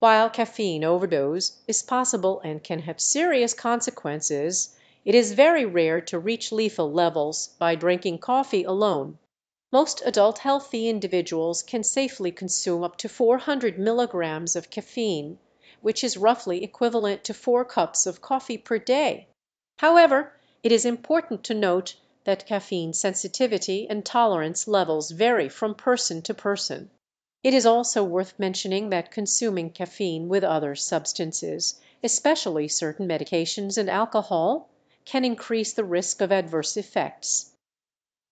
While caffeine overdose is possible and can have serious consequences, it is very rare to reach lethal levels by drinking coffee alone. Most adult healthy individuals can safely consume up to 400 milligrams of caffeine, which is roughly equivalent to four cups of coffee per day. However, it is important to note that caffeine sensitivity and tolerance levels vary from person to person. It is also worth mentioning that consuming caffeine with other substances, especially certain medications and alcohol, can increase the risk of adverse effects.